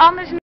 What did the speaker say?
anders